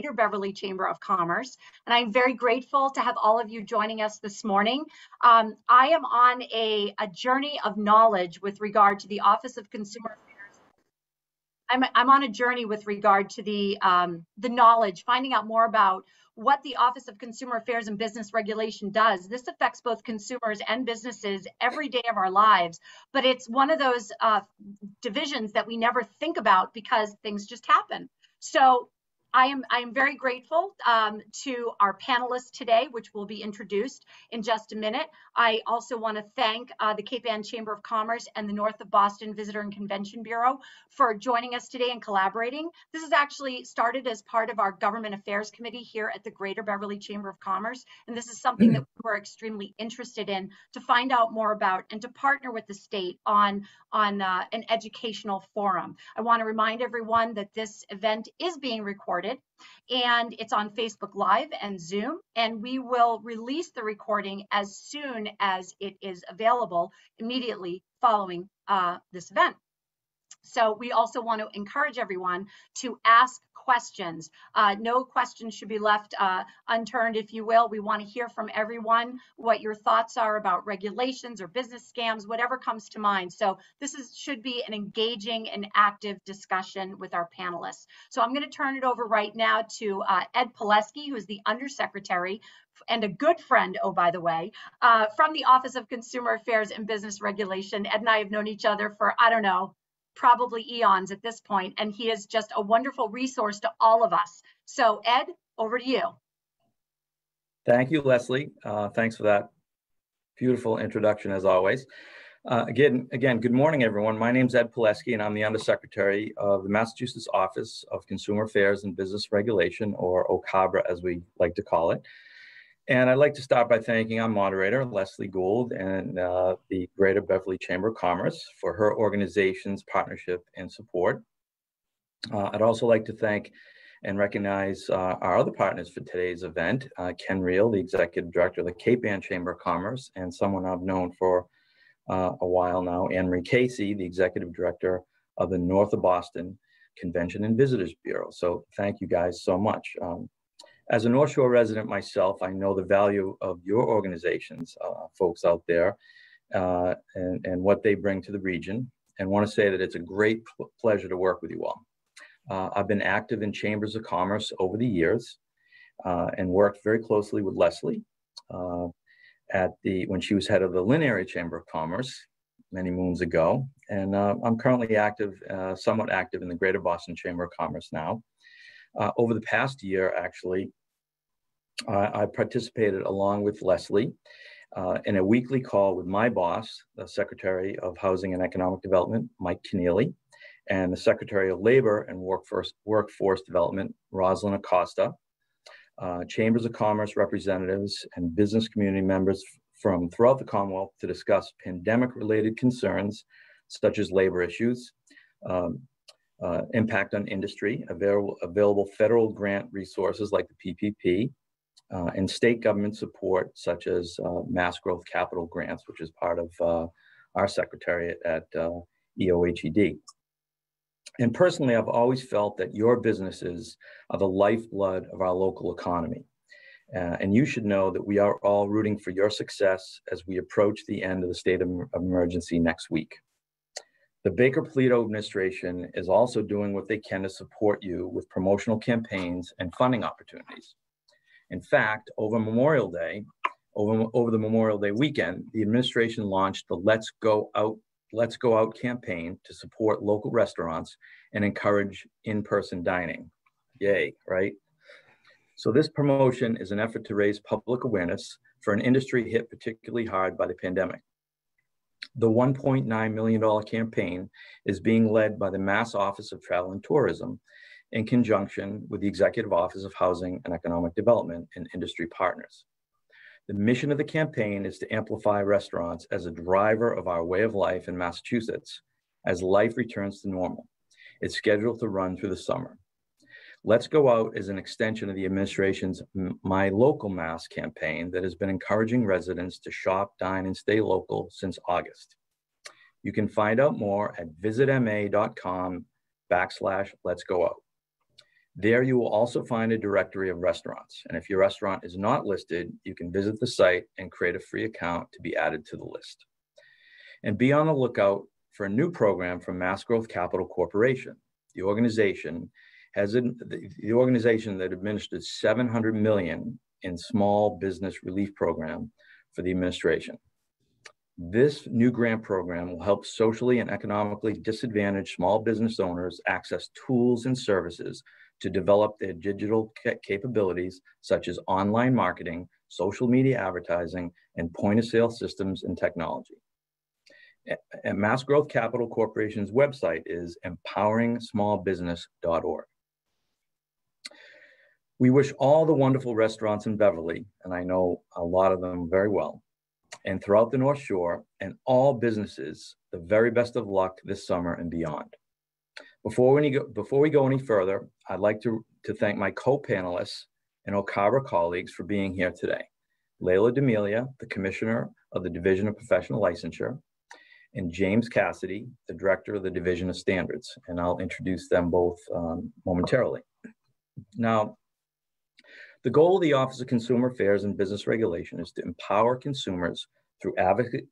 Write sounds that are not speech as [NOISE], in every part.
Greater Beverly Chamber of Commerce. And I'm very grateful to have all of you joining us this morning. Um, I am on a, a journey of knowledge with regard to the Office of Consumer Affairs. I'm, I'm on a journey with regard to the, um, the knowledge, finding out more about what the Office of Consumer Affairs and Business Regulation does. This affects both consumers and businesses every day of our lives, but it's one of those uh, divisions that we never think about because things just happen. So I am, I am very grateful um, to our panelists today, which will be introduced in just a minute. I also want to thank uh, the Cape Ann Chamber of Commerce and the North of Boston Visitor and Convention Bureau for joining us today and collaborating. This is actually started as part of our Government Affairs Committee here at the Greater Beverly Chamber of Commerce. And this is something that we're extremely interested in to find out more about and to partner with the state on, on uh, an educational forum. I want to remind everyone that this event is being recorded recorded and it's on Facebook Live and Zoom. And we will release the recording as soon as it is available immediately following uh, this event. So we also want to encourage everyone to ask questions. Uh, no questions should be left uh, unturned, if you will. We want to hear from everyone what your thoughts are about regulations or business scams, whatever comes to mind. So this is should be an engaging and active discussion with our panelists. So I'm going to turn it over right now to uh, Ed Palleschi, who is the Undersecretary and a good friend, oh, by the way, uh, from the Office of Consumer Affairs and Business Regulation. Ed and I have known each other for, I don't know, probably eons at this point, and he is just a wonderful resource to all of us. So Ed, over to you. Thank you, Leslie. Uh, thanks for that beautiful introduction as always. Uh, again, again, good morning, everyone. My name is Ed Palleschi, and I'm the Undersecretary of the Massachusetts Office of Consumer Affairs and Business Regulation, or OCABRA as we like to call it. And I'd like to start by thanking our moderator, Leslie Gould, and uh, the Greater Beverly Chamber of Commerce for her organization's partnership and support. Uh, I'd also like to thank and recognize uh, our other partners for today's event, uh, Ken Riehl, the Executive Director of the Cape Ann Chamber of Commerce, and someone I've known for uh, a while now, Anne Marie Casey, the Executive Director of the North of Boston Convention and Visitors Bureau. So thank you guys so much. Um, as a North Shore resident myself, I know the value of your organizations, uh, folks out there, uh, and, and what they bring to the region, and want to say that it's a great pl pleasure to work with you all. Uh, I've been active in chambers of commerce over the years uh, and worked very closely with Leslie uh, at the when she was head of the Lynn Area Chamber of Commerce many moons ago. And uh, I'm currently active, somewhat active in the Greater Boston Chamber of Commerce now. Uh, over the past year, actually, I participated along with Leslie uh, in a weekly call with my boss, the Secretary of Housing and Economic Development, Mike Kennealy, and the Secretary of Labor and Workforce, Workforce Development, Rosalin Acosta, uh, Chambers of Commerce representatives, and business community members from throughout the Commonwealth to discuss pandemic-related concerns such as labor issues, um, uh, impact on industry, available, available federal grant resources like the PPP, uh, and state government support, such as uh, Mass Growth Capital Grants, which is part of uh, our secretariat at uh, EOHED. And personally, I've always felt that your businesses are the lifeblood of our local economy. Uh, and you should know that we are all rooting for your success as we approach the end of the state of emergency next week. The Baker Polito administration is also doing what they can to support you with promotional campaigns and funding opportunities. In fact, over Memorial Day, over, over the Memorial Day weekend, the administration launched the Let's Go Out Let's Go Out campaign to support local restaurants and encourage in-person dining. Yay, right? So this promotion is an effort to raise public awareness for an industry hit particularly hard by the pandemic. The $1.9 million campaign is being led by the Mass Office of Travel and Tourism in conjunction with the Executive Office of Housing and Economic Development and industry partners. The mission of the campaign is to amplify restaurants as a driver of our way of life in Massachusetts as life returns to normal. It's scheduled to run through the summer. Let's Go Out is an extension of the administration's My Local Mass campaign that has been encouraging residents to shop, dine, and stay local since August. You can find out more at visitma.com backslash let's go out. There you will also find a directory of restaurants. And if your restaurant is not listed, you can visit the site and create a free account to be added to the list. And be on the lookout for a new program from Mass Growth Capital Corporation. The organization has the, the organization that administered 700 million in small business relief program for the administration. This new grant program will help socially and economically disadvantaged small business owners access tools and services to develop their digital capabilities, such as online marketing, social media advertising, and point of sale systems and technology. At Mass Growth Capital Corporation's website is empoweringsmallbusiness.org. We wish all the wonderful restaurants in Beverly, and I know a lot of them very well, and throughout the North Shore and all businesses the very best of luck this summer and beyond. Before we go, before we go any further, I'd like to, to thank my co-panelists and OCABRA colleagues for being here today. Layla D'Emilia, the Commissioner of the Division of Professional Licensure, and James Cassidy, the Director of the Division of Standards, and I'll introduce them both um, momentarily. Now, the goal of the Office of Consumer Affairs and Business Regulation is to empower consumers through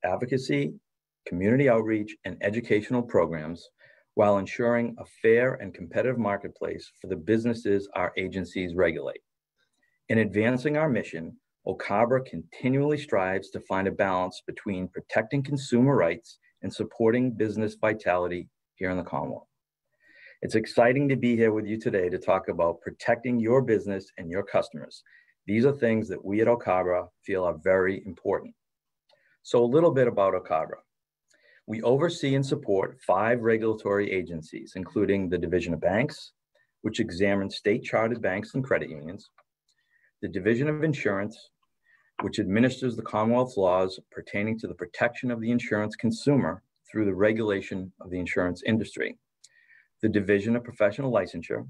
advocacy, community outreach, and educational programs while ensuring a fair and competitive marketplace for the businesses our agencies regulate. In advancing our mission, OCABRA continually strives to find a balance between protecting consumer rights and supporting business vitality here in the Commonwealth. It's exciting to be here with you today to talk about protecting your business and your customers. These are things that we at OCABRA feel are very important. So a little bit about OCABRA. We oversee and support five regulatory agencies, including the Division of Banks, which examines state chartered banks and credit unions, the Division of Insurance, which administers the Commonwealth's laws pertaining to the protection of the insurance consumer through the regulation of the insurance industry, the Division of Professional Licensure,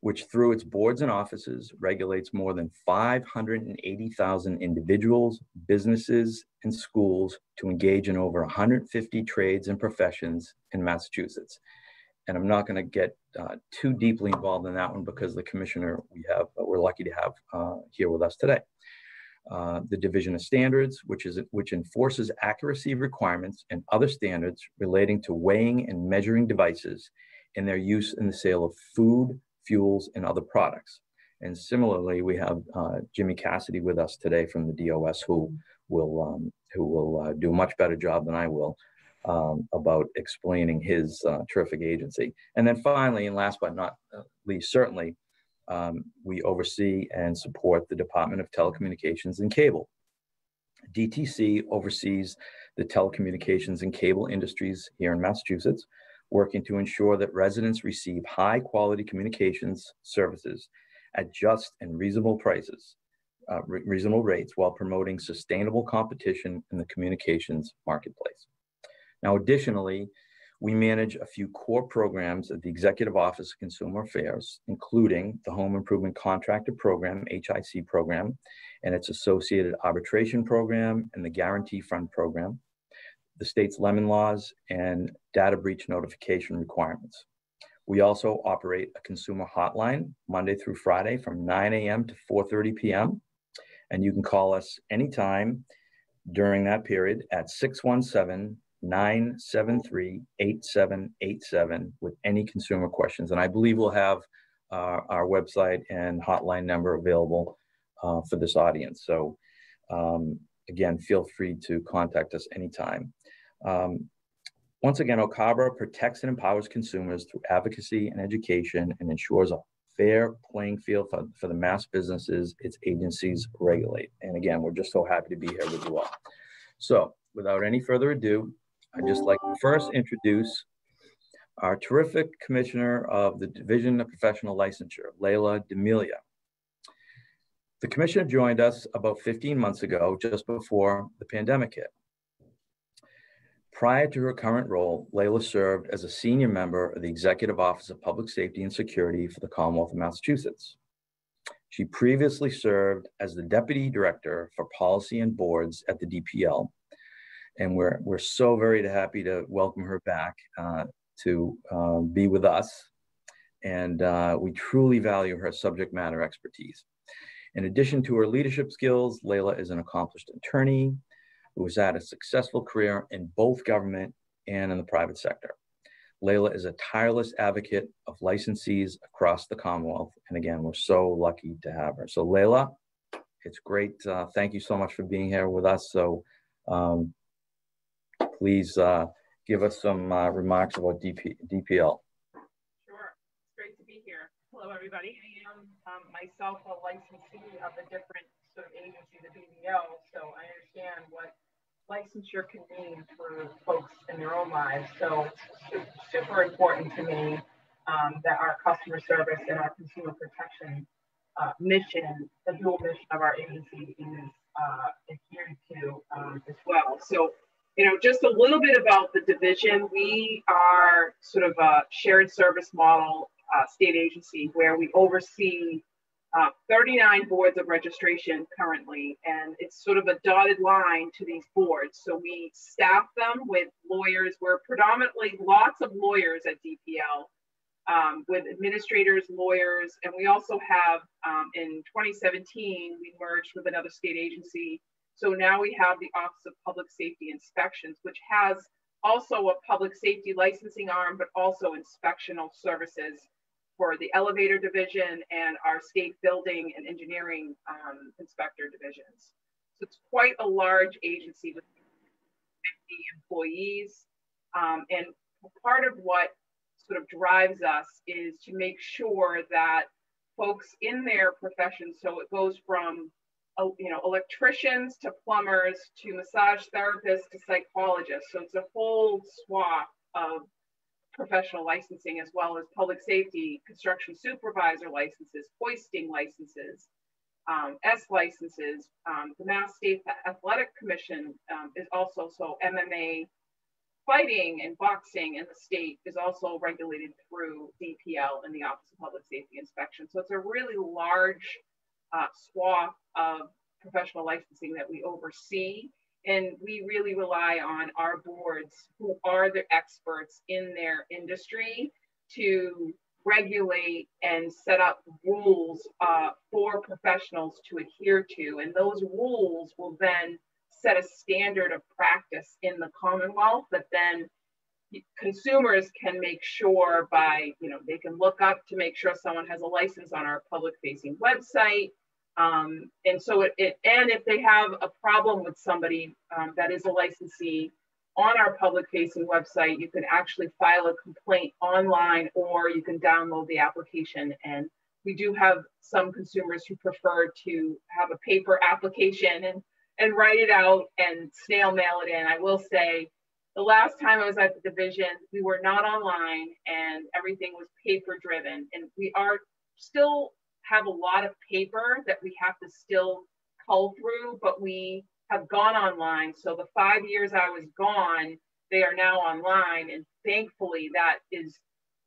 which through its boards and offices regulates more than 580,000 individuals, businesses, and schools to engage in over 150 trades and professions in Massachusetts. And I'm not going to get uh, too deeply involved in that one because the commissioner we have, we're lucky to have uh, here with us today. Uh, the Division of Standards, which is which enforces accuracy requirements and other standards relating to weighing and measuring devices and their use in the sale of food, fuels, and other products. And similarly, we have uh, Jimmy Cassidy with us today from the DOS, who will um, who will uh, do a much better job than I will um, about explaining his uh, terrific agency. And then finally, and last but not uh, least, certainly, um, we oversee and support the Department of Telecommunications and Cable. DTC oversees the telecommunications and cable industries here in Massachusetts working to ensure that residents receive high quality communications services at just and reasonable prices, uh, re reasonable rates while promoting sustainable competition in the communications marketplace. Now, additionally, we manage a few core programs at the Executive Office of Consumer Affairs, including the Home Improvement Contractor Program, HIC program, and its associated arbitration program and the Guarantee Fund program, the state's lemon laws and data breach notification requirements. We also operate a consumer hotline Monday through Friday from 9 a.m. to 4.30 p.m. And you can call us anytime during that period at 617-973-8787 with any consumer questions. And I believe we'll have uh, our website and hotline number available uh, for this audience. So um, again, feel free to contact us anytime. Um, once again, OCABRA protects and empowers consumers through advocacy and education and ensures a fair playing field for, for the mass businesses its agencies regulate. And again, we're just so happy to be here with you all. So without any further ado, I'd just like to first introduce our terrific commissioner of the Division of Professional Licensure, Layla D'Emilia. The commissioner joined us about 15 months ago, just before the pandemic hit. Prior to her current role, Layla served as a senior member of the Executive Office of Public Safety and Security for the Commonwealth of Massachusetts. She previously served as the Deputy Director for Policy and Boards at the DPL. And we're, we're so very happy to welcome her back uh, to uh, be with us. and uh, we truly value her subject matter expertise. In addition to her leadership skills, Layla is an accomplished attorney who has had a successful career in both government and in the private sector. Layla is a tireless advocate of licensees across the Commonwealth. And again, we're so lucky to have her. So Layla, it's great. Uh, thank you so much for being here with us. So um, please uh, give us some uh, remarks about DP, DPL. Sure, it's great to be here. Hello, everybody. I am um, myself a licensee of a different sort of agency, the BBO, so I understand what licensure can mean for folks in their own lives. So it's super important to me um, that our customer service and our consumer protection uh, mission, the dual mission of our agency is uh, adhered to um, as well. So, you know, just a little bit about the division. We are sort of a shared service model uh, state agency where we oversee uh, 39 boards of registration currently, and it's sort of a dotted line to these boards. So we staff them with lawyers. We're predominantly lots of lawyers at DPL, um, with administrators, lawyers, and we also have um, in 2017 we merged with another state agency. So now we have the Office of Public Safety Inspections, which has also a public safety licensing arm, but also inspectional services for the elevator division and our state building and engineering um, inspector divisions. So it's quite a large agency with 50 employees. Um, and part of what sort of drives us is to make sure that folks in their profession, so it goes from uh, you know electricians to plumbers to massage therapists to psychologists. So it's a whole swath of professional licensing as well as public safety, construction supervisor licenses, hoisting licenses, um, S licenses. Um, the Mass State Athletic Commission um, is also so MMA fighting and boxing in the state is also regulated through DPL and the Office of Public Safety Inspection. So it's a really large uh, swath of professional licensing that we oversee. And we really rely on our boards who are the experts in their industry to regulate and set up rules uh, for professionals to adhere to. And those rules will then set a standard of practice in the Commonwealth that then consumers can make sure by, you know, they can look up to make sure someone has a license on our public facing website. Um, and so it, it, and if they have a problem with somebody um, that is a licensee on our public facing website, you can actually file a complaint online or you can download the application. And we do have some consumers who prefer to have a paper application and, and write it out and snail mail it in. I will say the last time I was at the division, we were not online and everything was paper driven. And we are still have a lot of paper that we have to still cull through, but we have gone online. So the five years I was gone, they are now online. And thankfully, that is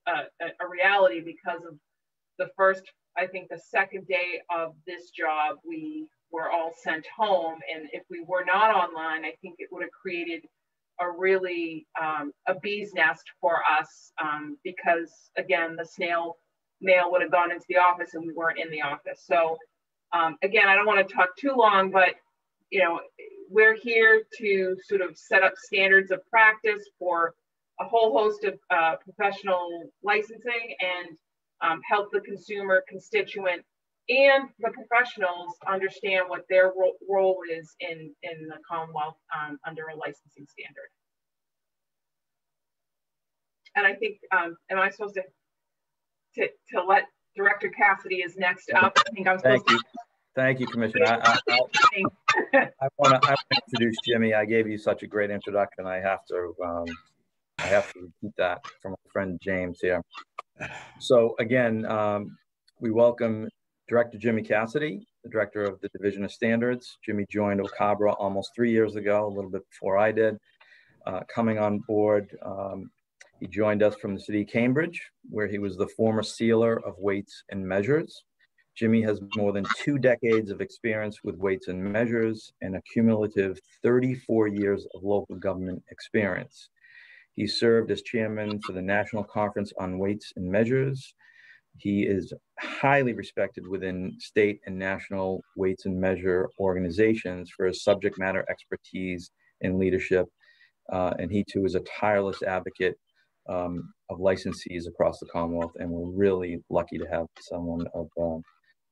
a, a, reality because of the first, I think the second day of this job, we were all sent home. And if we were not online, I think it would have created a really um, a bee's nest for us um, because again, the snail mail would have gone into the office and we weren't in the office. So um, again, I don't want to talk too long, but you know, we're here to sort of set up standards of practice for a whole host of uh, professional licensing and um, help the consumer constituent and the professionals understand what their ro role is in, in the Commonwealth um, under a licensing standard. And I think, um, am I supposed to to, to let Director Cassidy is next up. I think I'm supposed Thank to. You. Thank you, Commissioner. I, I, I want to introduce Jimmy. I gave you such a great introduction. I have to um, I have to repeat that from my friend James here. So again, um, we welcome Director Jimmy Cassidy, the Director of the Division of Standards. Jimmy joined OCABRA almost three years ago, a little bit before I did. Uh, coming on board um, he joined us from the city of Cambridge, where he was the former sealer of weights and measures. Jimmy has more than two decades of experience with weights and measures and a cumulative 34 years of local government experience. He served as chairman for the National Conference on Weights and Measures, he is highly respected within state and national weights and measure organizations for his subject matter expertise and leadership. Uh, and he too is a tireless advocate um, of licensees across the Commonwealth. And we're really lucky to have someone of uh,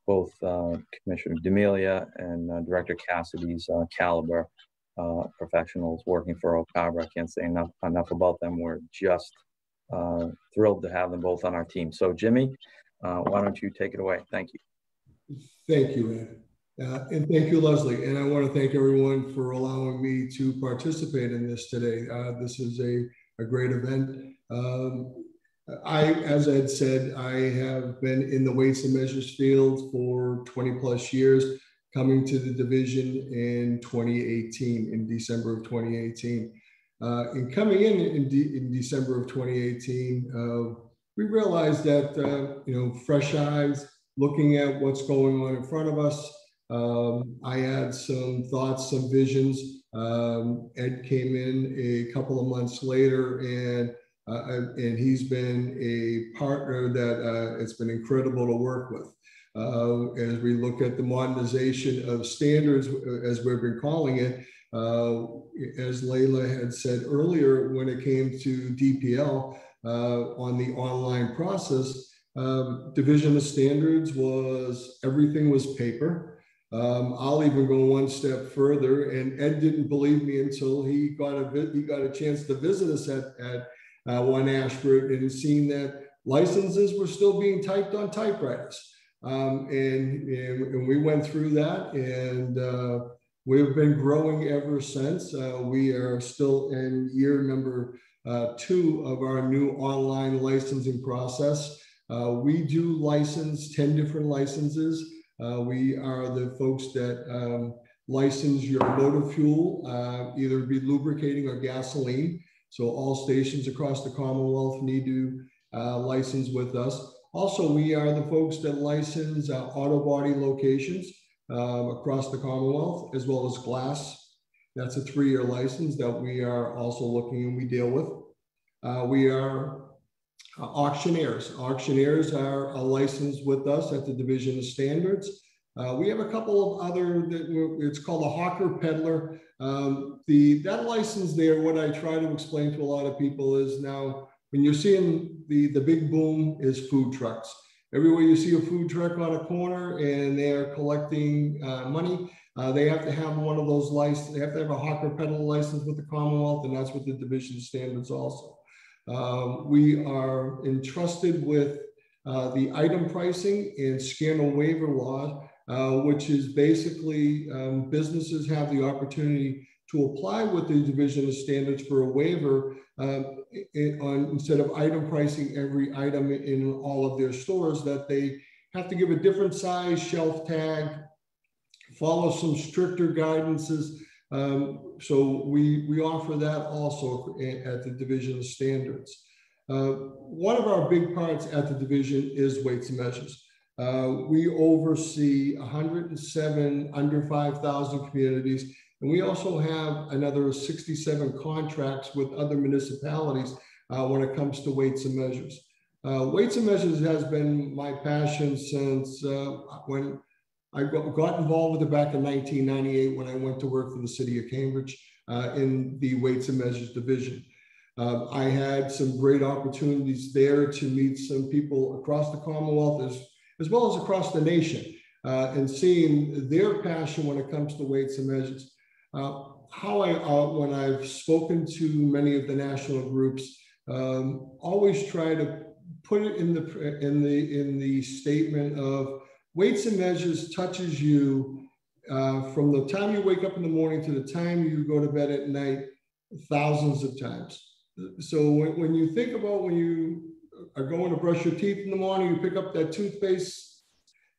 both uh, Commissioner D'Emilia and uh, Director Cassidy's uh, caliber uh, professionals working for OCABRA. I can't say enough, enough about them. We're just uh, thrilled to have them both on our team. So Jimmy, why don't you take it away? Thank you. Thank you, Ed. Uh, and thank you, Leslie. And I want to thank everyone for allowing me to participate in this today. Uh, this is a, a great event. Um, I, as Ed said, I have been in the weights and measures field for 20 plus years, coming to the division in 2018, in December of 2018. Uh, and coming in in, de in, December of 2018, uh, we realized that, uh, you know, fresh eyes, looking at what's going on in front of us, um, I had some thoughts, some visions. Um, Ed came in a couple of months later and uh, and he's been a partner that uh, it's been incredible to work with. Uh, as we look at the modernization of standards, as we've been calling it, uh, as Layla had said earlier, when it came to DPL uh, on the online process, um, division of standards was everything was paper. Um, I'll even go one step further, and Ed didn't believe me until he got a he got a chance to visit us at, at uh, one Ashburton and seeing that licenses were still being typed on typewriters. Um, and, and, and, we went through that, and uh, We've been growing ever since. Uh, we are still in year number uh, two of our new online licensing process. Uh, we do license 10 different licenses. Uh, we are the folks that um, license your motor fuel, either be lubricating or gasoline. So all stations across the Commonwealth need to uh, license with us. Also, we are the folks that license auto body locations um, across the Commonwealth, as well as glass. That's a three-year license that we are also looking and we deal with. Uh, we are uh, auctioneers. Auctioneers are a license with us at the Division of Standards. Uh, we have a couple of other, that it's called a hawker peddler. Um, the That license there, what I try to explain to a lot of people is now, when you're seeing the, the big boom is food trucks. Everywhere you see a food truck on a corner and they're collecting uh, money, uh, they have to have one of those licenses. They have to have a hawker peddler license with the Commonwealth, and that's what the division standards also. Um, we are entrusted with uh, the item pricing and scanner waiver law, uh, which is basically um, businesses have the opportunity to apply with the division of standards for a waiver uh, on instead of item pricing every item in all of their stores that they have to give a different size shelf tag, follow some stricter guidances. Um, so we, we offer that also at the division of standards. Uh, one of our big parts at the division is weights and measures. Uh, we oversee 107 under 5,000 communities and we also have another 67 contracts with other municipalities uh, when it comes to weights and measures. Uh, weights and measures has been my passion since uh, when I got involved with it back in 1998 when I went to work for the city of Cambridge uh, in the weights and measures division. Um, I had some great opportunities there to meet some people across the Commonwealth as, as well as across the nation uh, and seeing their passion when it comes to weights and measures. Uh, how I, uh, when I've spoken to many of the national groups, um, always try to put it in the in the in the statement of weights and measures touches you uh, from the time you wake up in the morning to the time you go to bed at night, thousands of times. So when, when you think about when you are going to brush your teeth in the morning, you pick up that toothpaste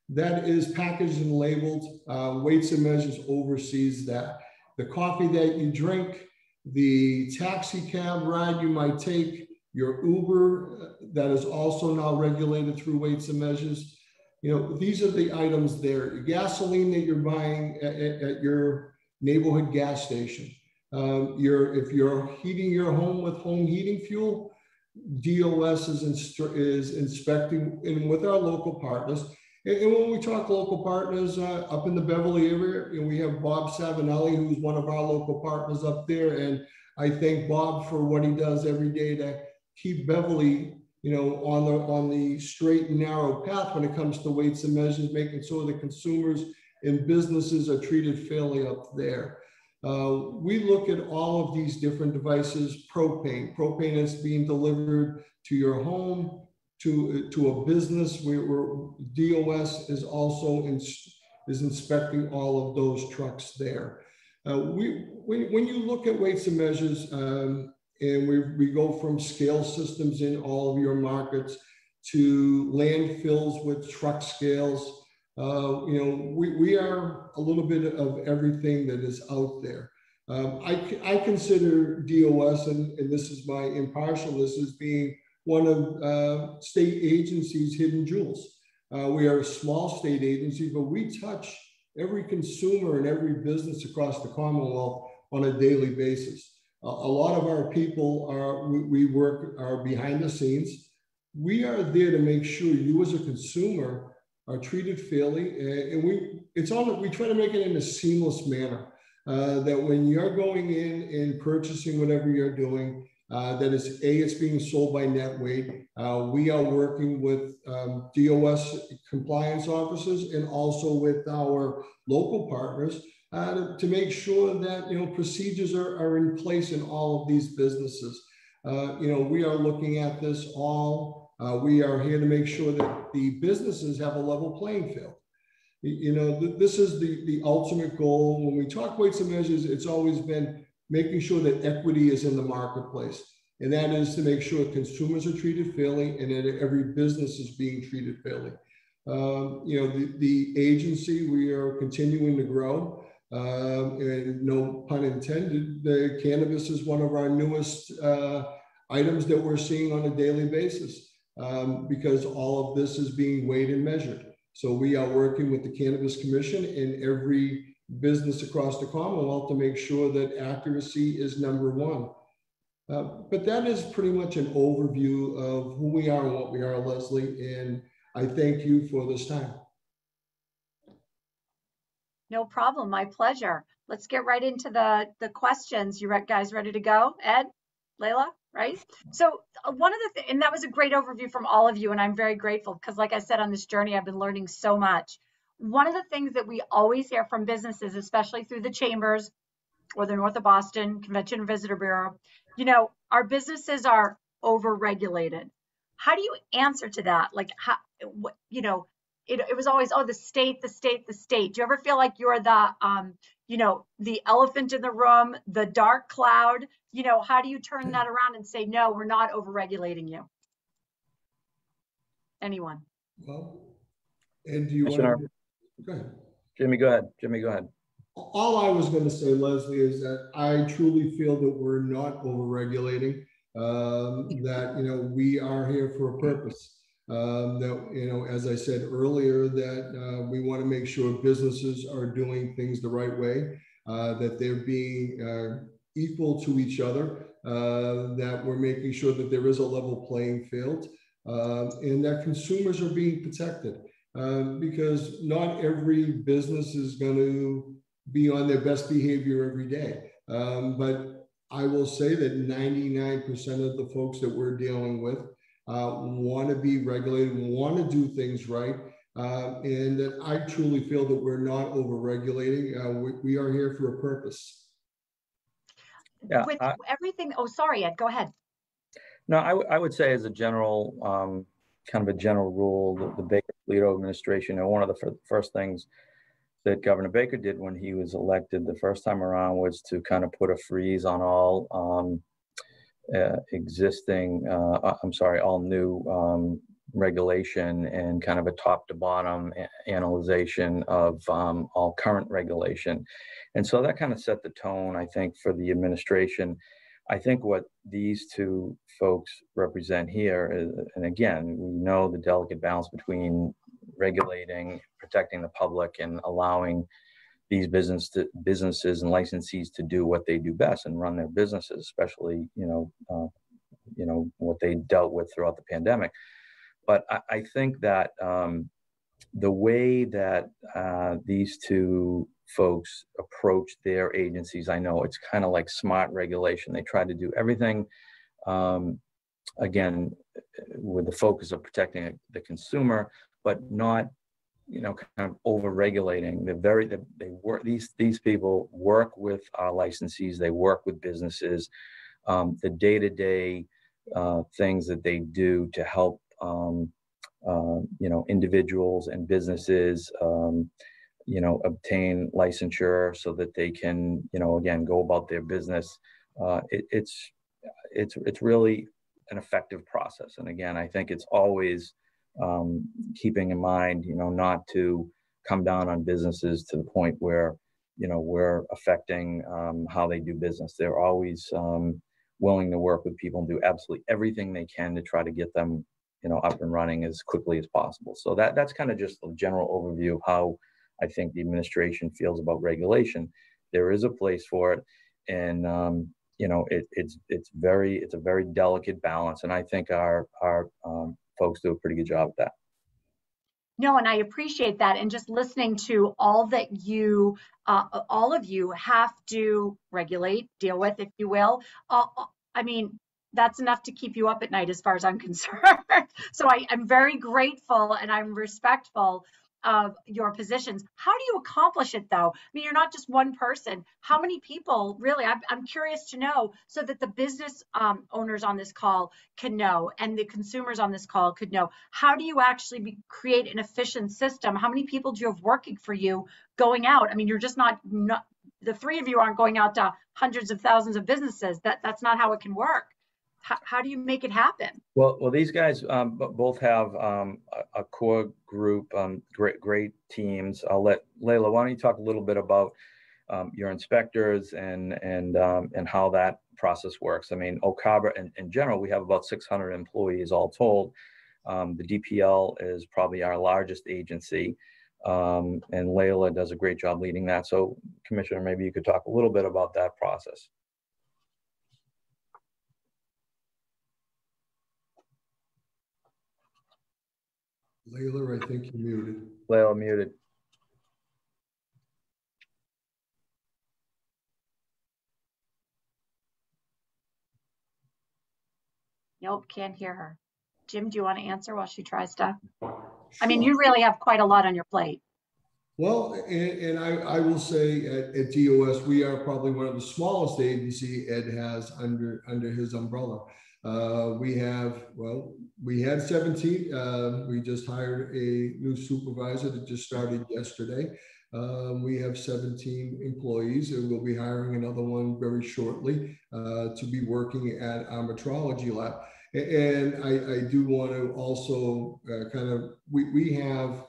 that is packaged and labeled. Uh, weights and measures oversees that the coffee that you drink, the taxi cab ride you might take, your Uber uh, that is also now regulated through weights and measures. You know, these are the items there. Gasoline that you're buying at, at, at your neighborhood gas station. Um, you're, if you're heating your home with home heating fuel, DOS is, is inspecting and with our local partners. And, and when we talk local partners uh, up in the Beverly area, know, we have Bob Savinelli, who's one of our local partners up there. And I thank Bob for what he does every day to keep Beverly, you know, on the on the straight and narrow path when it comes to weights and measures, making sure the consumers and businesses are treated fairly up there. Uh, we look at all of these different devices, propane. Propane is being delivered to your home, to, to a business where, where DOS is also in, is inspecting all of those trucks there. Uh, we, when, when you look at weights and measures, um, and we, we go from scale systems in all of your markets to landfills with truck scales, uh, you know, we, we are a little bit of everything that is out there. Um, I, I consider DOS, and, and this is my impartialness, as being one of uh, state agencies' hidden jewels. Uh, we are a small state agency, but we touch every consumer and every business across the Commonwealth on a daily basis. a lot of our people are, we, we work, are behind the scenes. We are there to make sure you as a consumer are treated fairly. And we, it's all, we try to make it in a seamless manner. Uh, that when you're going in and purchasing whatever you're doing, uh, that is a it's being sold by net weight. Uh, we are working with um, DOS compliance officers and also with our local partners uh, to, to, make sure that you know procedures are, are in place in all of these businesses. Uh, you know we are looking at this all uh, we are here to make sure that the businesses have a level playing field. You know, th this is the, the ultimate goal. When we talk weights and measures, it's always been making sure that equity is in the marketplace. And that is to make sure consumers are treated fairly and that every business is being treated fairly. Um, you know, the, the agency, we are continuing to grow. Um, and no pun intended, the cannabis is one of our newest uh, items that we're seeing on a daily basis um, because all of this is being weighed and measured. So we are working with the Cannabis Commission and every business across the Commonwealth to make sure that accuracy is number one. Uh, but that is pretty much an overview of who we are and what we are, Leslie. And I thank you for this time. No problem. My pleasure. Let's get right into the, the questions. You guys ready to go? Ed, Layla? Right? So uh, one of the th- and that was a great overview from all of you, and I'm very grateful because, like I said, on this journey, I've been learning so much. One of the things that we always hear from businesses, especially through the chambers or the North of Boston Convention and Visitor Bureau, you know, our businesses are over-regulated. How do you answer to that? Like, how, you know, it, it was always, oh, the state, the state, the state. Do you ever feel like you're the, um, you know, the elephant in the room, the dark cloud? You know, how do you turn that around and say, no, we're not overregulating you? Anyone? Well, and do you want to, go ahead. Jimmy, go ahead. Jimmy, go ahead. All I was going to say, Leslie, is that I truly feel that we're not overregulating. Um, that you know we are here for a purpose. Um, that, you know, as I said earlier, that uh, we want to make sure businesses are doing things the right way, uh, that they're being uh, equal to each other, uh, that we're making sure that there is a level playing field, um, and that consumers are being protected. Um, because not every business is going to be on their best behavior every day. Um, but I will say that 99% of the folks that we're dealing with uh, want to be regulated, want to do things right. Uh, and that I truly feel that we're not over regulating. Uh, we, we, are here for a purpose. Yeah, With I, everything, oh, sorry, Ed, go ahead. No, I, I would say as a general, um, kind of a general rule, the, the Baker Polito administration, and one of the first things that Governor Baker did when he was elected the first time around was to kind of put a freeze on all um, uh, existing, uh, uh, I'm sorry, all new um, regulation and kind of a top to bottom analyzation of um, all current regulation. And so that kind of set the tone, I think, for the administration. I think what these two folks represent here is, and again, we know the delicate balance between regulating, protecting the public, and allowing these business to, businesses and licensees to do what they do best and run their businesses, especially you know uh, you know, what they dealt with throughout the pandemic. But I, I think that um, the way that uh, these two folks approach their agencies, I know it's kind of like smart regulation. They try to do everything, um, again, with the focus of protecting the consumer, but not, you know, kind of over regulating. They're very, they, they work, these, these people work with our licensees, they work with businesses. Um, the day to day things that they do to help um, uh, you know, individuals and businesses, um, you know, obtain licensure so that they can, you know, again, go about their business. Uh, it, it's, it's, it's really an effective process. And again, I think it's always um, keeping in mind, you know, not to come down on businesses to the point where, you know, we're affecting um, how they do business. They're always um, willing to work with people and do absolutely everything they can to try to get them you know, up and running as quickly as possible. So that that's kind of just a general overview of how I think the administration feels about regulation. There is a place for it, and um, you know, it, it's it's very it's a very delicate balance, and I think our our um, folks do a pretty good job at that. No, and I appreciate that. And just listening to all that you, uh, all of you have to regulate, deal with, if you will. Uh, uh I mean, that's enough to keep you up at night as far as I'm [LAUGHS] concerned. so I, am very grateful and I'm respectful of your positions. How do you accomplish it though? I mean, you're not just one person. How many people really? I'm, I'm curious to know so that the business um, owners on this call can know and the consumers on this call could know. How do you actually be, create an efficient system? How many people do you have working for you going out? I mean, you're just not, not the three of you aren't going out to hundreds of thousands of businesses. That that's not how it can work how, how do you make it happen? Well, well, these guys um, both have um, a, core group, um, great, great teams. I'll let Layla. Why don't you talk a little bit about um, your inspectors and and um, and how that process works? I mean, OCABRA in, in general, we have about 600 employees all told. Um, the DPL is probably our largest agency. and Layla does a great job leading that. So, Commissioner, maybe you could talk a little bit about that process. Layla, I think you're muted. Layla muted. Nope, can't hear her. Jim, do you want to answer while she tries to? Sure. I mean, you really have quite a lot on your plate. Well, and, and I, I, will say at, at, DOS, we are probably one of the smallest agency Ed has under under his umbrella. Uh, we have, well, we had 17. Uh, we just hired a new supervisor that just started yesterday. Um, we have 17 employees and we'll be hiring another one very shortly uh, to be working at our metrology lab. And I, I do want to also uh, kind of, we, we have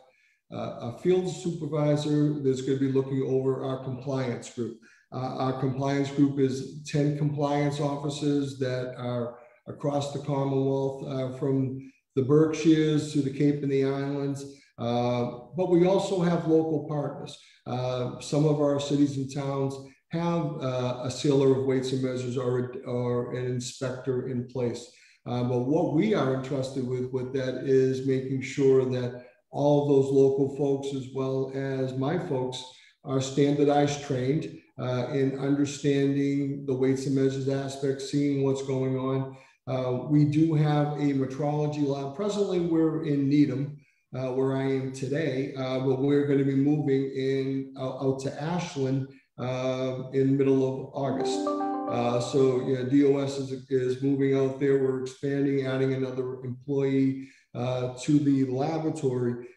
a field supervisor that's going to be looking over our compliance group. Our compliance group is 10 compliance officers that are across the Commonwealth, uh, from the Berkshires to the Cape and the Islands. Uh, but we also have local partners. Uh, some of our cities and towns have uh, a sealer of weights and measures or, or an inspector in place. Uh, but what we are entrusted with with that is making sure that all those local folks, as well as my folks, are standardized trained uh, in understanding the weights and measures aspects, seeing what's going on, uh, we do have a metrology lab. Presently, we're in Needham, uh, where I am today, uh, but we're going to be moving in out to Ashland uh, in middle of August. Uh, so yeah, DOS is, is moving out there. We're expanding, adding another employee to the laboratory.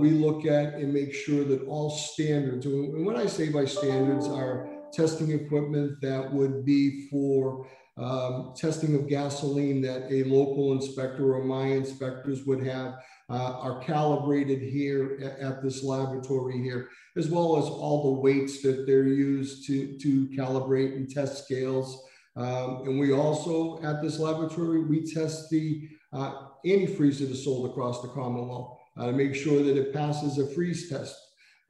we look at and make sure that all standards, and when I say by standards, are testing equipment that would be for um, testing of gasoline that a local inspector or my inspectors would have uh, are calibrated here at, at, this laboratory here, as well as all the weights that they're used to, to calibrate and test scales. Um, and we also, at this laboratory, we test the uh, antifreeze that is sold across the Commonwealth uh, to make sure that it passes a freeze test.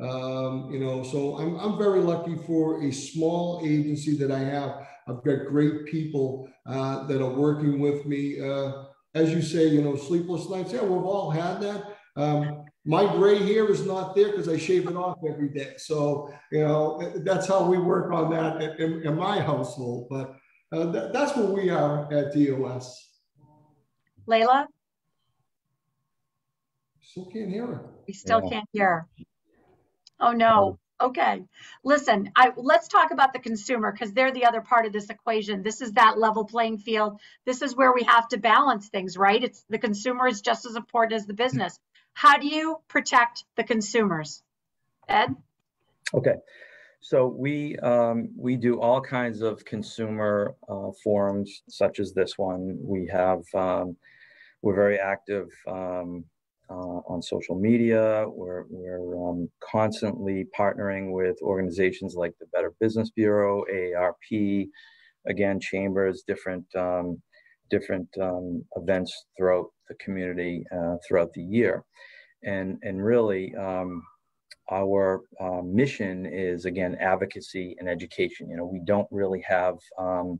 Um, you know, so I'm, I'm very lucky for a small agency that I have. I've got great people uh, that are working with me. Uh, as you say, you know, sleepless nights. Yeah, we've all had that. Um, my gray hair is not there because I shave it off every day. So, you know, that's how we work on that in, in my household. But uh, that, that's where we are at DOS. Layla? Still can't hear her. We still yeah. can't hear. Oh no. Okay. Listen, I, let's talk about the consumer because they're the other part of this equation. This is that level playing field. This is where we have to balance things, right? It's the consumer is just as important as the business. How do you protect the consumers? Ed? Okay. So we um, we do all kinds of consumer uh, forums, such as this one. We have um, we're very active um, uh, on social media. We're, we're um, constantly partnering with organizations like the Better Business Bureau, AARP, again, chambers, different, um, different um, events throughout the community uh, throughout the year. And, and really, um, our uh, mission is again advocacy and education. You know, we don't really have um,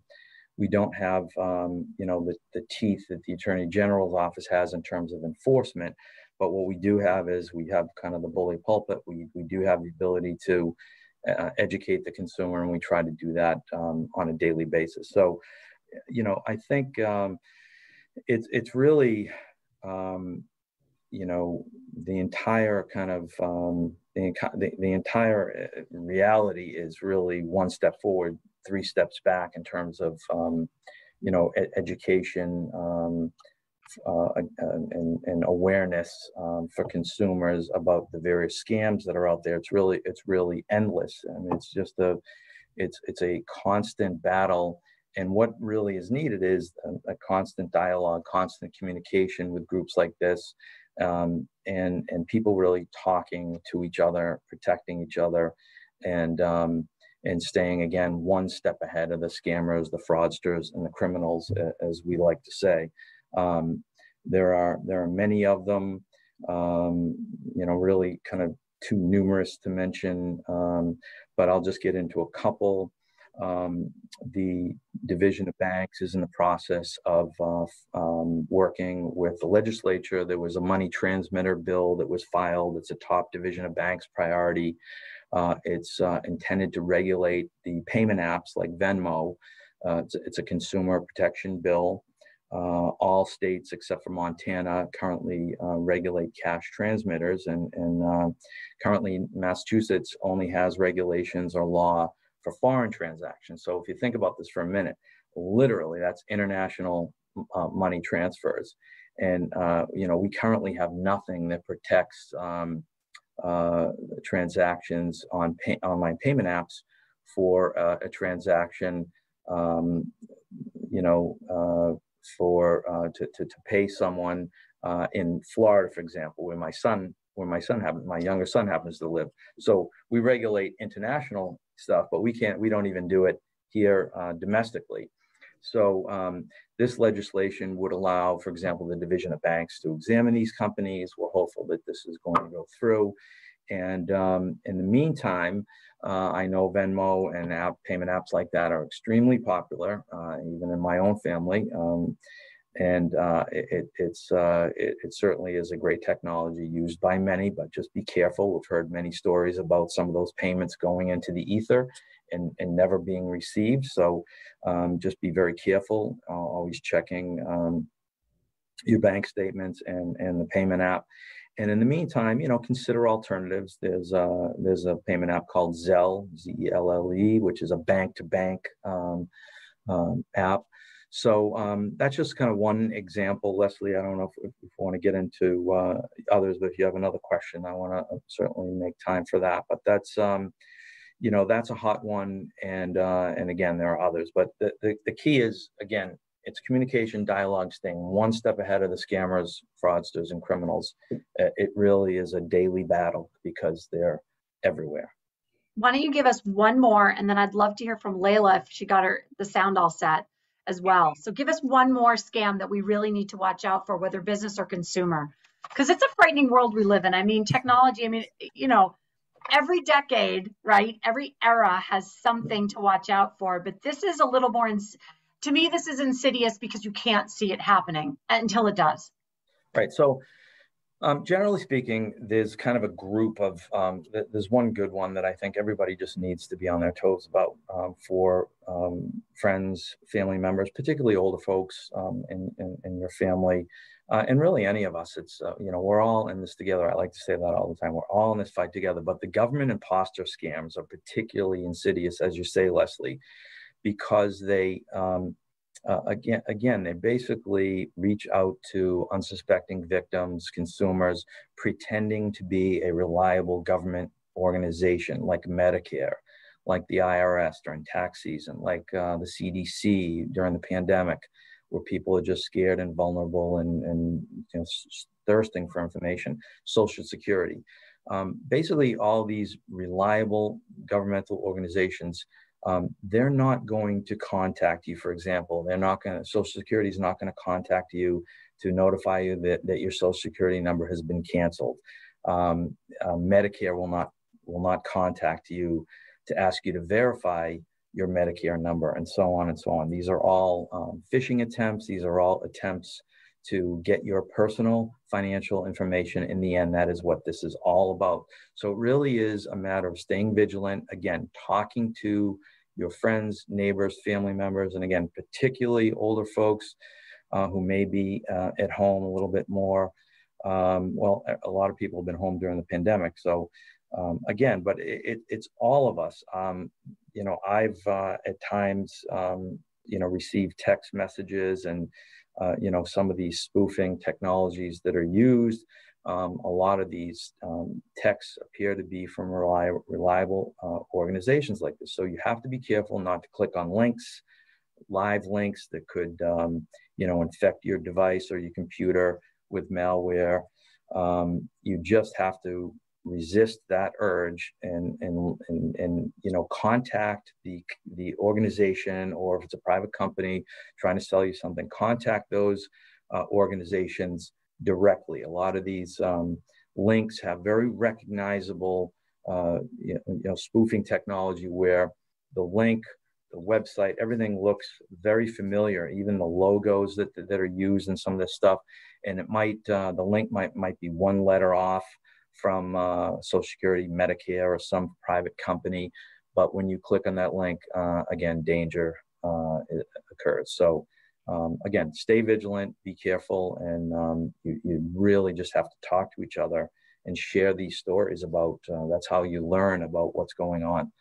we don't have um, you know the, the teeth that the attorney general's office has in terms of enforcement but what we do have is we have kind of the bully pulpit. We, we do have the ability to uh, educate the consumer, and we try to do that um, on a daily basis. So, you know, I think um, it's it's really, um, you know, the entire kind of um, the, the, the entire uh, reality is really one step forward, three steps back in terms of, um, you know, ed education um, uh, and, and, awareness um, for consumers about the various scams that are out there. It's really it's really endless. I mean, it's just a it's it's a constant battle. And what really is needed is a, a constant dialogue, constant communication with groups like this, um, and and people really talking to each other, protecting each other, and um, and staying again one step ahead of the scammers, the fraudsters, and the criminals, as we like to say. Um, there are there are many of them. Um, you know, really kind of too numerous to mention, um, but I'll just get into a couple. Um, the Division of Banks is in the process of uh, working with the legislature. There was a money transmitter bill that was filed. It's a top Division of Banks priority. Uh, it's uh, intended to regulate the payment apps like Venmo. Uh, it's, it's, a consumer protection bill. Uh, all states except for Montana currently uh, regulate cash transmitters, and, and uh, currently Massachusetts only has regulations or law for foreign transactions. So if you think about this for a minute, literally that's international uh, money transfers, and uh, you know we currently have nothing that protects um, uh, transactions on pay online payment apps for a transaction. Um, you know for uh, to, to, to pay someone uh, in Florida, for example, where my son where my son happens, my younger son happens to live. So we regulate international stuff, but we can't, we don't even do it here uh, domestically. So um, this legislation would allow, for example, the Division of Banks to examine these companies. We're hopeful that this is going to go through. And um, in the meantime, uh, I know Venmo and app payment apps like that are extremely popular, uh, even in my own family. Um, and uh, it, it's uh, it, it, certainly is a great technology used by many, but just be careful. We've heard many stories about some of those payments going into the ether and, and never being received. So um, just be very careful, always checking um, your bank statements and, and the payment app. And in the meantime, you know, consider alternatives. There's a, there's a payment app called Zelle, Z-E-L-L-E, which is a bank-to-bank um, um, app. So um, that's just kind of one example. Leslie, I don't know if, if you want to get into uh, others, but if you have another question, I want to certainly make time for that. But that's, um, you know, that's a hot one. And uh, and again, there are others. But the, the, the key is, again, it's communication, dialogue, staying one step ahead of the scammers, fraudsters, and criminals. Uh, it really is a daily battle because they're everywhere. Why don't you give us one more, and then I'd love to hear from Layla if she got her the sound all set as well. So give us one more scam that we really need to watch out for, whether business or consumer, because it's a frightening world we live in. I mean, technology. I mean, you know, every decade, right? Every era has something to watch out for, but this is a little more, ins- to me, this is insidious because you can't see it happening until it does. Right. So, um, generally speaking, there's kind of a group of, um, th- there's one good one that I think everybody just needs to be on their toes about um, for um, friends, family members, particularly older folks um, in, in, in, your family, uh, and really any of us. It's, uh, you know, we're all in this together. I like to say that all the time. We're all in this fight together. But the government imposter scams are particularly insidious, as you say, Leslie, because they, um, uh, again, again, they basically reach out to unsuspecting victims, consumers, pretending to be a reliable government organization like Medicare, like the IRS during tax season, like uh, the CDC during the pandemic, where people are just scared and vulnerable and, and you know, thirsting for information, Social Security. Um, basically, all these reliable governmental organizations um, they're not going to contact you, for example. They're not going to, Social Security is not going to contact you to notify you that, that your Social Security number has been canceled. Um, uh, Medicare will not, will not contact you to ask you to verify your Medicare number and so on and so on. These are all um, phishing attempts. These are all attempts to get your personal financial information. In the end, that is what this is all about. So it really is a matter of staying vigilant, again, talking to your friends, neighbors, family members, and again, particularly older folks uh, who may be uh, at home a little bit more. Um, well, a lot of people have been home during the pandemic. So um, again, but it, it's all of us. Um, you know, I've uh, at times, um, you know, received text messages and uh, you know, some of these spoofing technologies that are used. Um, a lot of these um, texts appear to be from reliable, reliable uh, organizations like this. So you have to be careful not to click on links, live links that could, um, you know, infect your device or your computer with malware. Um, you just have to resist that urge and and and, and you know contact the the organization or if it's a private company trying to sell you something contact those uh, organizations directly. A lot of these um, links have very recognizable uh, you, know, you know spoofing technology where the link the website everything looks very familiar even the logos that that are used in some of this stuff. And it might uh, the link might might be one letter off from uh, Social Security, Medicare, or some private company. But when you click on that link, uh, again, danger uh, occurs. So um, again, stay vigilant, be careful, and um, you, you, really just have to talk to each other and share these stories about. Uh, that's how you learn about what's going on.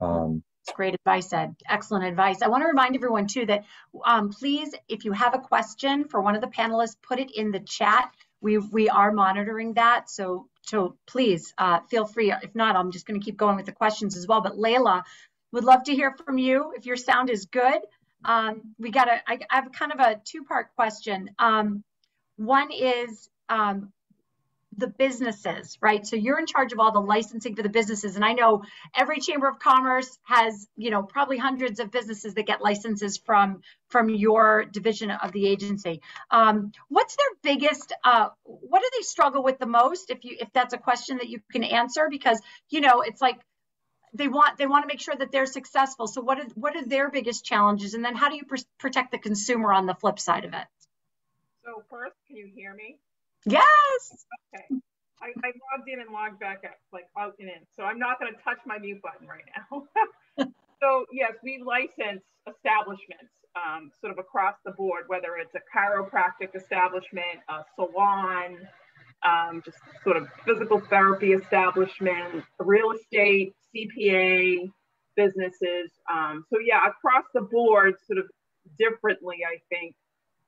Um, Great advice, Ed. Excellent advice. I want to remind everyone too that um, please, if you have a question for one of the panelists, put it in the chat. We we are monitoring that, so so please uh, feel free. If not, I'm just going to keep going with the questions as well. But Layla, would love to hear from you if your sound is good. Um, we got a, I, I have kind of a two part question. Um, one is um, the businesses, right? So you're in charge of all the licensing for the businesses. And I know every chamber of commerce has, you know, probably hundreds of businesses that get licenses from from your division of the agency. Um, what's their biggest? Uh, what do they struggle with the most? If you if that's a question that you can answer, because you know it's like they want they want to make sure that they're successful. So what are what are their biggest challenges? And then how do you pr- protect the consumer on the flip side of it? So first, can you hear me? Yes. Okay. I, I logged in and logged back up, like out and in. So I'm not going to touch my mute button right now. [LAUGHS] so yes, we license establishments um, sort of across the board, whether it's a chiropractic establishment, a salon, um, just sort of physical therapy establishment, real estate, CPA businesses. Um, so yeah, across the board, sort of differently, I think